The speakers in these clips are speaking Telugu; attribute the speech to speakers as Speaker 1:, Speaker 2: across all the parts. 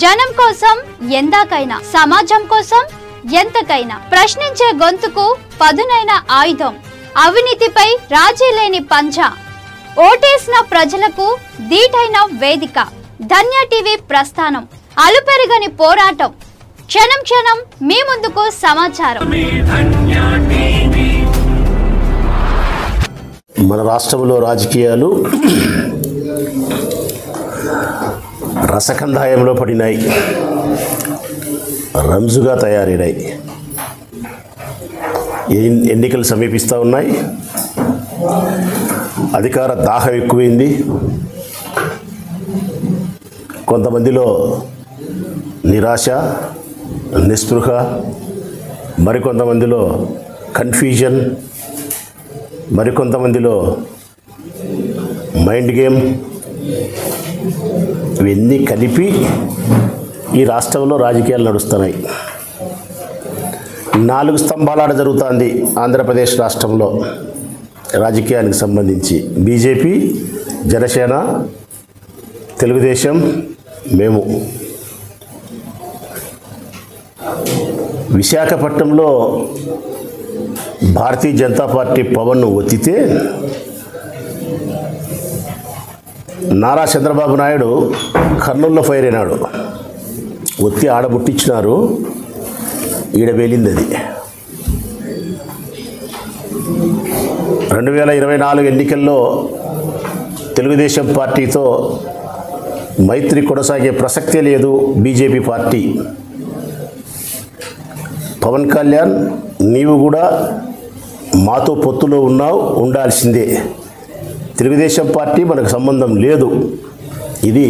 Speaker 1: జనం కోసం ఎందాకైనా సమాజం కోసం ఎంతకైనా. ప్రశ్నించే గొంతుకు పదునైన ఆయుధం. అవినీతిపై రాజీ లేని పంచ ఓటేసిన ప్రజలకు దీటైన వేదిక. ధన్య టీవీ ప్రస్థానం. అలుపెరగని పోరాటం. క్షణం క్షణం మీ ముందుకు సమాచారం.
Speaker 2: మన రాష్ట్రంలో రాజకీయాలు రసకందాయంలో పడినాయి. రంజుగా తయారైనాయి. ఎన్నికలు సమీపిస్తూ ఉన్నాయి. అధికార దాహం ఎక్కువైంది. కొంతమందిలో నిరాశ నిస్పృహ మరికొంతమందిలో కన్ఫ్యూజన్ మరికొంతమందిలో మైండ్ గేమ్ ఇవన్నీ కలిపి ఈ రాష్ట్రంలో రాజకీయాలు నడుస్తున్నాయి. నాలుగు స్తంభాలాట జరుగుతుంది ఆంధ్రప్రదేశ్ రాష్ట్రంలో రాజకీయానికి సంబంధించి. బీజేపీ జనసేన తెలుగుదేశం మేము. విశాఖపట్నంలో భారతీయ జనతా పార్టీ పవన్ను ఒత్తితే నారా చంద్రబాబు నాయుడు కర్నూల్లో ఫైర్ అయినాడు. ఒత్తి ఆడబుట్టించినారు ఈడ వేలింది అది. రెండు వేల ఇరవై నాలుగు ఎన్నికల్లో తెలుగుదేశం పార్టీతో మైత్రి కొనసాగే ప్రసక్తే లేదు బీజేపీ పార్టీ. పవన్ కళ్యాణ్ నీవు కూడా మాతో పొత్తులో ఉన్నావు ఉండాల్సిందే. తెలుగుదేశం పార్టీ మనకు సంబంధం లేదు. ఇది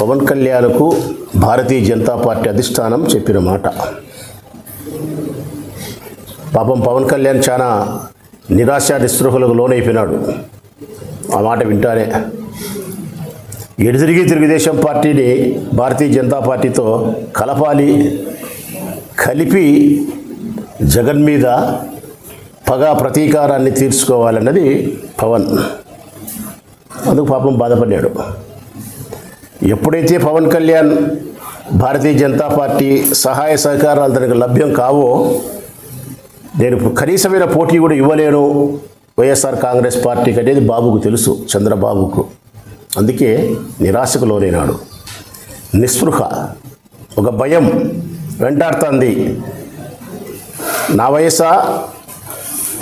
Speaker 2: పవన్ కళ్యాణ్కు భారతీయ జనతా పార్టీ అధిష్టానం చెప్పిన మాట. పాపం పవన్ కళ్యాణ్ చాలా నిరాశ నిస్పృహలకు లోనైపోయినాడు. ఆ మాట వింటానే. ఎడుతిరిగి తెలుగుదేశం పార్టీని భారతీయ జనతా పార్టీతో కలపాలి కలిపి జగన్ మీద పగ ప్రతీకారాన్ని తీర్చుకోవాలన్నది పవన్. అందుకు పాపం బాధపడ్డాడు. ఎప్పుడైతే పవన్ కళ్యాణ్ భారతీయ జనతా పార్టీ సహాయ సహకారాలు తనకు లభ్యం కావో నేను కనీసమైన పోటీ కూడా ఇవ్వలేను వైఎస్ఆర్ కాంగ్రెస్ పార్టీకి అనేది బాబుకు తెలుసు చంద్రబాబుకు. అందుకే నిరాశకు లోనైనాడు. నిస్పృహ ఒక భయం వెంటాడుతుంది. నా వయసా?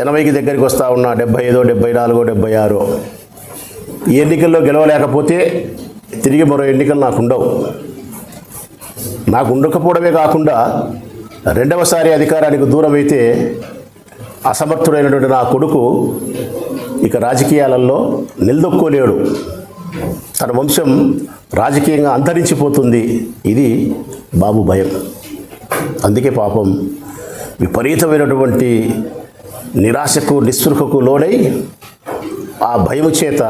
Speaker 2: ఎనభైకి దగ్గరికి వస్తూ ఉన్నా డెబ్బై ఐదో డెబ్బై నాలుగో డెబ్బై ఆరో. ఈ ఎన్నికల్లో గెలవలేకపోతే తిరిగి మరో ఎన్నికలు నాకు ఉండవు నాకు ఉండకపోవడమే కాకుండా రెండవసారి అధికారానికి దూరం అయితే అసమర్థుడైనటువంటి నా కొడుకు ఇక రాజకీయాలలో నిలదొక్కోలేడు. తన వంశం రాజకీయంగా అంతరించిపోతుంది. ఇది బాబు భయం. అందుకే పాపం విపరీతమైనటువంటి నిరాశకు నిస్పృహకు లోనై ఆ భయం చేత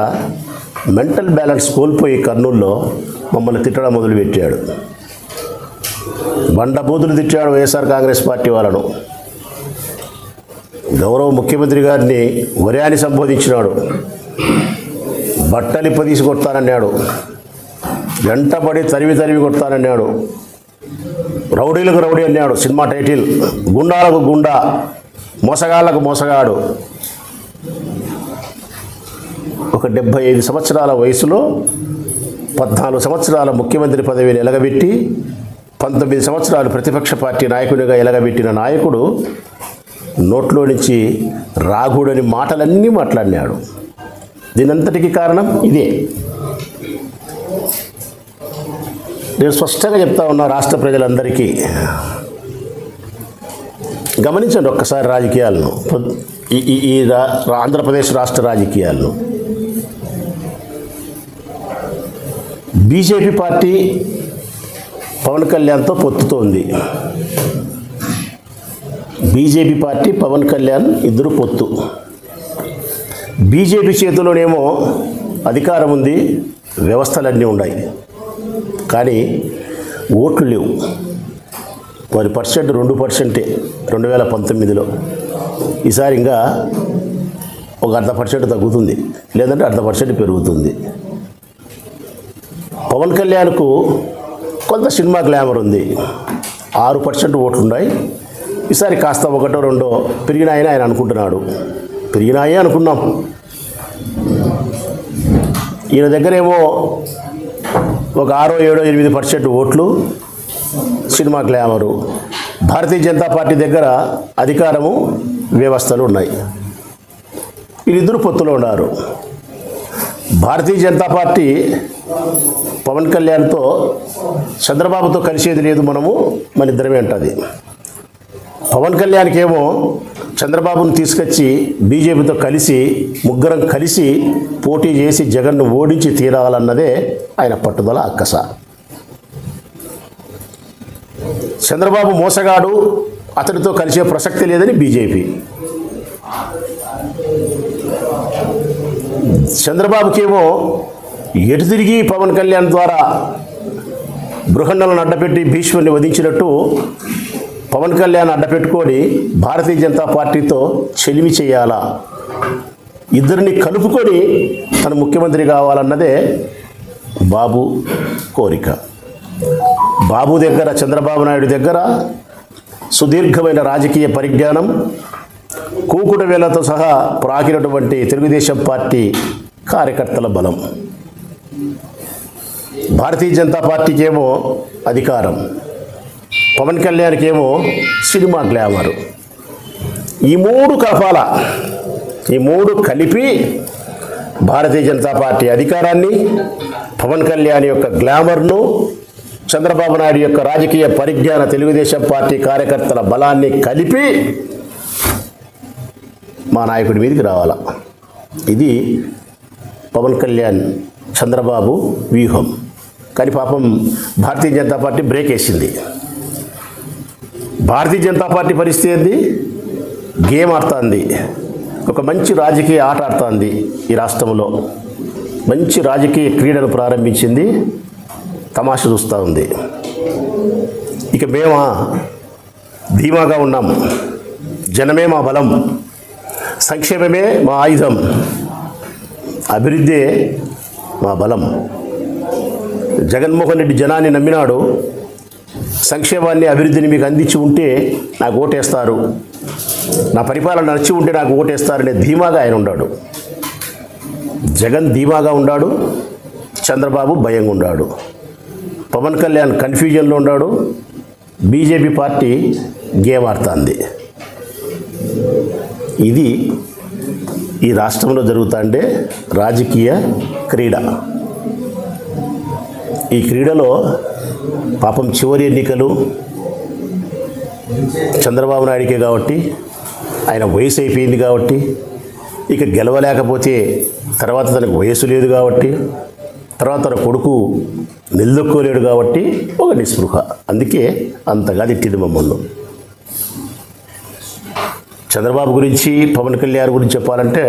Speaker 2: మెంటల్ బ్యాలెన్స్ కోల్పోయి కర్నూల్లో మమ్మల్ని తిట్టడం మొదలుపెట్టాడు. బండబూతులు తిట్టాడు వైఎస్ఆర్ కాంగ్రెస్ పార్టీ వాళ్ళను. గౌరవ ముఖ్యమంత్రి గారిని వర్యాన్ని సంబోధించినాడు. బట్టలిప్ప తీసి కొడతానన్నాడు. వెంటబడి తరివి తరివి కొడతానన్నాడు. రౌడీలకు రౌడీ అన్నాడు సినిమా టైటిల్. గుండాలకు గుండా మోసగాళ్ళకు మోసగాడు. ఒక డెబ్భై ఐదు సంవత్సరాల వయసులో పద్నాలుగు సంవత్సరాల ముఖ్యమంత్రి పదవిని ఎలగబెట్టి పంతొమ్మిది సంవత్సరాలు ప్రతిపక్ష పార్టీ నాయకునిగా ఎలగబెట్టిన నాయకుడు నోట్లో నుంచి రాగుడని మాటలన్నీ మాట్లాడినాడు. దీనంతటికి కారణం ఇదే. నేను స్పష్టంగా చెప్తా ఉన్నా రాష్ట్ర ప్రజలందరికీ. గమనించండి ఒక్కసారి రాజకీయాలను. ఈ ఈ- ఈ రా- ఆంధ్రప్రదేశ్ రాష్ట్ర రాజకీయాలను. బీజేపీ పార్టీ పవన్ కళ్యాణ్తో పొత్తుతోంది. బీజేపీ పార్టీ పవన్ కళ్యాణ్ ఇద్దరు పొత్తు. బీజేపీ చేతిలోనేమో అధికారం ఉంది వ్యవస్థలన్నీ ఉన్నాయి. కానీ ఓట్లు లేవు. వారి పర్సెంట్ రెండు పర్సెంటే రెండు వేల పంతొమ్మిదిలో. ఈసారి ఇంకా ఒక అర్ధ పర్సెంట్ తగ్గుతుంది లేదంటే అర్ధ పర్సెంట్ పెరుగుతుంది. పవన్ కళ్యాణ్కు కొంత సినిమా గ్లామర్ ఉంది. ఆరు పర్సెంట్ ఓట్లు ఉన్నాయి ఈసారి కాస్త ఒకటో రెండో పెరిగినాయని ఆయన అనుకుంటున్నాడు. పెరిగినాయే అనుకున్నాం. ఈయన దగ్గరేమో ఒక ఆరో ఏడో ఎనిమిది పర్సెంట్ ఓట్లు cinema glamour. Bharatiya Janata party దగ్గర అధికారము వ్యవస్థలు ఉన్నాయి. వీళ్ళిద్దరూ పొత్తులో ఉన్నారు. భారతీయ జనతా పార్టీ పవన్ కళ్యాణ్తో చంద్రబాబుతో కలిసేది లేదు మనము మన ఇద్దరమే అంటుంది. పవన్ కళ్యాణ్కి ఏమో చంద్రబాబును తీసుకొచ్చి బీజేపీతో కలిసి ముగ్గురం కలిసి పోటీ చేసి జగన్ను ఓడించి తీరాలన్నదే ఆయన పట్టుదల అక్కస. చంద్రబాబు మోసగాడు అతడితో కలిసే ప్రసక్తి లేదని బీజేపీ. చంద్రబాబుకేమో ఎటు తిరిగి పవన్ కళ్యాణ్ ద్వారా బృహన్నలను అడ్డపెట్టి భీష్ముని వధించినట్టు పవన్ కళ్యాణ్ అడ్డపెట్టుకొని భారతీయ జనతా పార్టీతో చెలిమి చేయాలా? ఇద్దరిని కలుపుకొని తను ముఖ్యమంత్రి కావాలన్నదే బాబు కోరిక. బాబు దగ్గర చంద్రబాబు నాయుడు దగ్గర సుదీర్ఘమైన రాజకీయ పరిజ్ఞానం కూకుట వేలతో సహా ప్రాకినటువంటి తెలుగుదేశం పార్టీ కార్యకర్తల బలం. భారతీయ జనతా పార్టీకి ఏమో అధికారం. పవన్ కళ్యాణ్కి ఏమో సినిమా గ్లామరు. ఈ మూడు కలపాల ఈ మూడు కలిపి భారతీయ జనతా పార్టీ అధికారాన్ని పవన్ కళ్యాణ్ యొక్క గ్లామర్ను చంద్రబాబు నాయుడు యొక్క రాజకీయ పరిజ్ఞాన తెలుగుదేశం పార్టీ కార్యకర్తల బలాన్ని కలిపి మా నాయకుడి మీదకి రావాల? ఇది పవన్ కళ్యాణ్ చంద్రబాబు వ్యూహం. కానీ పాపం భారతీయ జనతా పార్టీ బ్రేక్ వేసింది. భారతీయ జనతా పార్టీ పరిస్థితి ఏంది? గేమ్ ఆడుతుంది. ఒక మంచి రాజకీయ ఆట ఆడుతుంది ఈ రాష్ట్రంలో. మంచి రాజకీయ క్రీడను ప్రారంభించింది. తమాష చూస్తూ ఉంది. ఇక మేమా ధీమాగా ఉన్నాం. జనమే మా బలం. సంక్షేమమే మా ఆయుధం. అభివృద్ధే మా బలం. జగన్మోహన్ రెడ్డి జనాన్ని నమ్మినాడు. సంక్షేమాన్ని అభివృద్ధిని మీకు అందించి ఉంటే నాకు ఓటేస్తారు. నా పరిపాలన నచ్చి ఉంటే నాకు ఓటేస్తారనే ధీమాగా ఆయన ఉన్నాడు జగన్ ధీమాగా ఉన్నాడు చంద్రబాబు భయంగా ఉన్నాడు పవన్ కళ్యాణ్ కన్ఫ్యూజన్లో ఉన్నాడు బీజేపీ పార్టీ గేమ్ ఆడుతుంది ఇది ఈ రాష్ట్రంలో జరుగుతుండే రాజకీయ క్రీడ. ఈ క్రీడలో పాపం చివరి ఎన్నికలు చంద్రబాబు నాయుడికే కాబట్టి ఆయన వయసు అయిపోయింది కాబట్టి ఇక గెలవలేకపోతే తర్వాత తనకు వయసు లేదు కాబట్టి తర్వాత తన కొడుకు నిలదొక్కోలేడు కాబట్టి ఒక నిస్పృహ. అందుకే అంతగా తిట్టింది మమ్మల్ని. చంద్రబాబు గురించి పవన్ కళ్యాణ్ గురించి చెప్పాలంటే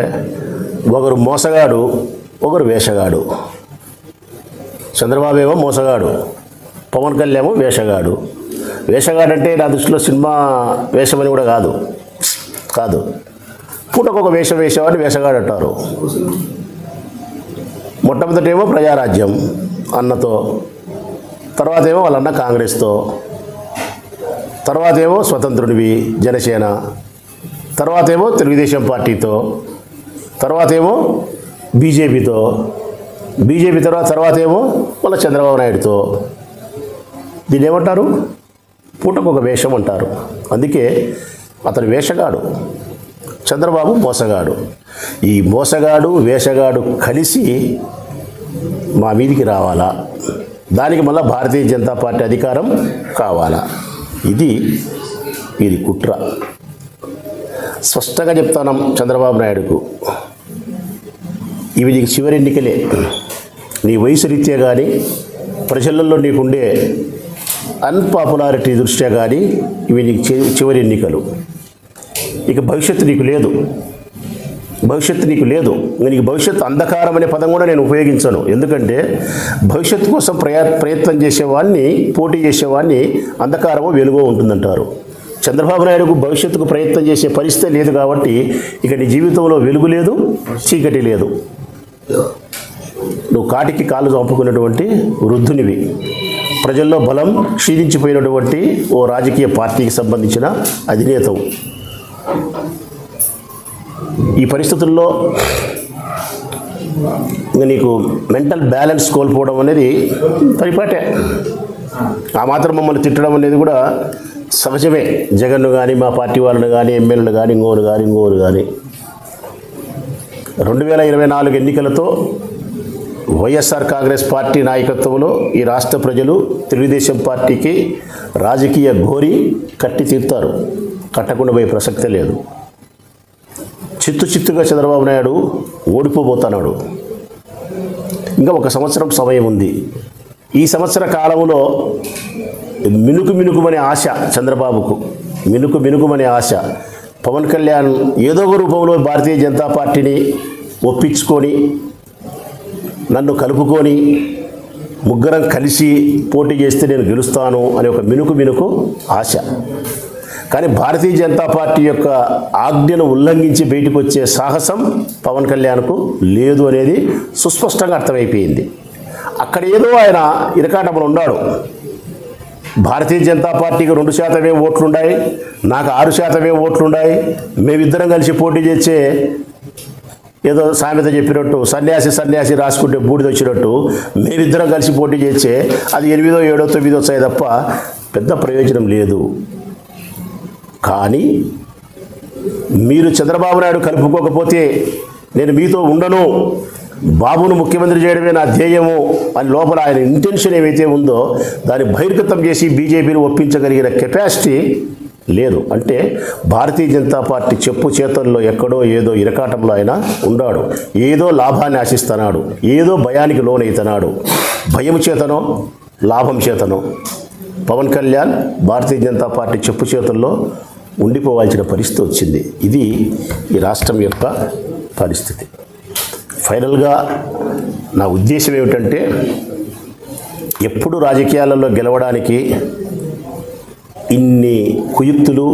Speaker 2: ఒకరు మోసగాడు ఒకరు వేషగాడు. చంద్రబాబు ఏమో మోసగాడు పవన్ కళ్యాణ్ ఏమో వేషగాడు. వేషగాడు అంటే నా దృష్టిలో సినిమా వేషమని కూడా కాదు. కాదు. పూటకొక వేషం వేసేవాడిని వేషగాడు అంటారు. మొట్టమొదటేమో ప్రజారాజ్యం అన్నతో తర్వాత ఏమో వాళ్ళన్న కాంగ్రెస్తో తర్వాత ఏమో స్వతంత్రుడివి జనసేన. తర్వాత ఏమో తెలుగుదేశం పార్టీతో తర్వాత ఏమో బీజేపీతో బీజేపీ తర్వాత తర్వాత ఏమో మళ్ళీ చంద్రబాబు నాయుడుతో. దీన్ని ఏమంటారు పూటకు ఒక వేషం అంటారు అందుకే అతను వేషగాడు. చంద్రబాబు మోసగాడు. ఈ మోసగాడు వేషగాడు కలిసి మా మీదికి రావాలా? దానికి మళ్ళీ భారతీయ జనతా పార్టీ అధికారం కావాలా? ఇది వీరి కుట్ర. స్పష్టంగా చెప్తాను చంద్రబాబు నాయుడుకు. ఇవి నీకు చివరి ఎన్నికలే. నీ వయసు రీత్యా కానీ ప్రజలలో నీకుండే అన్పాపులారిటీ దృష్ట్యా కానీ ఇవి నీకు చివరి ఎన్నికలు. ఇక భవిష్యత్తు నీకు లేదు. భవిష్యత్తు నీకు లేదు. నీకు భవిష్యత్తు అంధకారం అనే పదం కూడా నేను ఉపయోగించను. ఎందుకంటే భవిష్యత్తు కోసం ప్రయా ప్రయత్నం చేసేవాడిని పోటీ చేసేవాడిని అంధకారమో వెలుగో ఉంటుందంటారు. చంద్రబాబు నాయుడుకు భవిష్యత్తుకు ప్రయత్నం చేసే పరిస్థితి లేదు కాబట్టి ఇక నీ జీవితంలో వెలుగు లేదు చీకటి లేదు. నువ్వు కాటికి కాళ్ళు చంపుకున్నటువంటి వృద్ధునివి. ప్రజల్లో బలం క్షీణించిపోయినటువంటి ఓ రాజకీయ పార్టీకి సంబంధించిన అధినేతవు. ఈ పరిస్థితుల్లో నీకు మెంటల్ బ్యాలెన్స్ కోల్పోవడం అనేది పరిపాటే ఆ మాత్రం మమ్మల్ని తిట్టడం అనేది కూడా సహజమే. జగన్ను కానీ మా పార్టీ వాళ్ళను కానీ ఎమ్మెల్యేలు కానీ ఇంకోరు కానీ ఇంకోరు కానీ రెండు వేల ఇరవై నాలుగు ఎన్నికలతో వైఎస్ఆర్ కాంగ్రెస్ పార్టీ నాయకత్వంలో ఈ రాష్ట్ర ప్రజలు తెలుగుదేశం పార్టీకి రాజకీయ ఘోరి కట్టి తీరుతారు. కట్టకుండా పోయే ప్రసక్తే లేదు. చిత్తు చిత్తుగా చంద్రబాబు నాయుడు ఓడిపోబోతున్నాడు. ఇంకా ఒక సంవత్సరం సమయం ఉంది. ఈ సంవత్సర కాలంలో మినుకు మినుకుమనే ఆశ చంద్రబాబుకు. మినుకు మినుకుమనే ఆశ. పవన్ కళ్యాణ్ ఏదో ఒక రూపంలో భారతీయ జనతా పార్టీని ఒప్పించుకొని నన్ను కలుపుకొని ముగ్గురం కలిసి పోటీ చేస్తే నేను గెలుస్తాను అనే ఒక మినుకు మినుకు ఆశ. కానీ భారతీయ జనతా పార్టీ యొక్క ఆజ్ఞను ఉల్లంఘించి బయటకు వచ్చే సాహసం పవన్ కళ్యాణ్కు లేదు అనేది సుస్పష్టంగా అర్థమైపోయింది. అక్కడ ఏదో ఆయన ఇరకాటంలో ఉన్నాడు. భారతీయ జనతా పార్టీకి రెండు శాతమే ఓట్లున్నాయి నాకు ఆరు శాతమే ఓట్లున్నాయి మేమిద్దరం కలిసి పోటీ చేసే ఏదో సామెత చెప్పినట్టు సన్యాసి సన్యాసి రాసుకుంటే బూడిద వచ్చినట్టు మేమిద్దరం కలిసి పోటీ చేస్తే అది ఎనిమిదో ఏడో తొమ్మిదో వచ్చాయి తప్ప పెద్ద ప్రయోజనం లేదు. కానీ మీరు చంద్రబాబు నాయుడు కలుపుకోకపోతే నేను మీతో ఉండను. బాబును ముఖ్యమంత్రి చేయడమే నా ధ్యేయము అని లోపల ఆయన ఇంటెన్షన్ ఏమైతే ఉందో దాన్ని బహిర్గతం చేసి బీజేపీని ఒప్పించగలిగిన కెపాసిటీ లేదు. అంటే భారతీయ జనతా పార్టీ చెప్పు చేతల్లో ఎక్కడో ఏదో ఇరకాటంలో ఆయన ఉన్నాడు ఏదో లాభాన్ని ఆశిస్తున్నాడు. ఏదో భయానికి లోనైతున్నాడు. భయం చేతనో లాభం చేతనో పవన్ కళ్యాణ్ భారతీయ జనతా పార్టీ చెప్పు చేతుల్లో ఉండిపోవాల్సిన పరిస్థితి వచ్చింది. ఇది ఈ రాష్ట్రం యొక్క పరిస్థితి. ఫైనల్గా నా ఉద్దేశం ఏమిటంటే ఎప్పుడు రాజకీయాలలో గెలవడానికి ఇన్ని కుయుక్తులు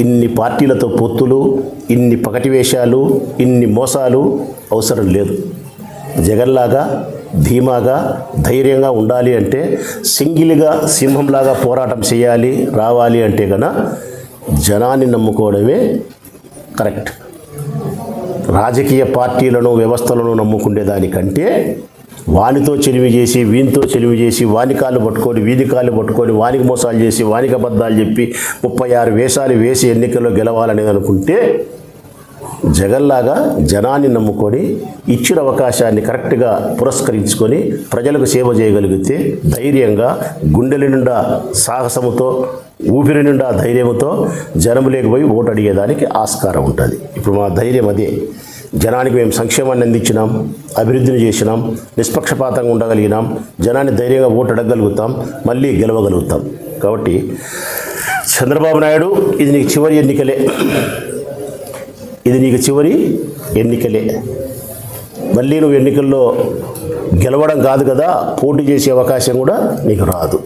Speaker 2: ఇన్ని పార్టీలతో పొత్తులు ఇన్ని పకటివేషాలు ఇన్ని మోసాలు అవసరం లేదు. జగన్లాగా ధీమాగా ధైర్యంగా ఉండాలి అంటే సింగిల్గా సింహంలాగా పోరాటం చేయాలి రావాలి అంటే కనుక జనాన్ని నమ్ముకోవడమే కరెక్ట్. రాజకీయ పార్టీలను వ్యవస్థలను నమ్ముకునే దానికంటే వానితో చెలివి చేసి వీనితో చెలివి చేసి వాని కాళ్ళు పట్టుకొని వీధికాలు కాళ్ళు పట్టుకొని వానికి మోసాలు చేసి వానికి అబద్ధాలు చెప్పి ముప్పై ఆరు వేషాలు వేసి ఎన్నికల్లో గెలవాలనేది అనుకుంటే జగన్లాగా జనాన్ని నమ్ముకొని ఇచ్చిన అవకాశాన్ని కరెక్ట్గా పురస్కరించుకొని ప్రజలకు సేవ చేయగలిగితే ధైర్యంగా గుండెల నిండా సాహసముతో ఊపిరి నిండా ధైర్యంతో జనం లేకపోయి ఓటు అడిగేదానికి ఆస్కారం ఉంటుంది. ఇప్పుడు మా ధైర్యం అదే. జనానికి మేము సంక్షేమాన్ని అందించినాం అభివృద్ధిని చేసినాం నిష్పక్షపాతంగా ఉండగలిగినాం జనాన్ని ధైర్యంగా ఓటు అడగగలుగుతాం మళ్ళీ గెలవగలుగుతాం. కాబట్టి చంద్రబాబు నాయుడు ఇది నీకు చివరి ఎన్నికలే. ఇది నీకు చివరి ఎన్నికలే. మళ్ళీ నువ్వు ఎన్నికల్లో గెలవడం కాదు కదా పోటీ చేసే అవకాశం కూడా నీకు రాదు.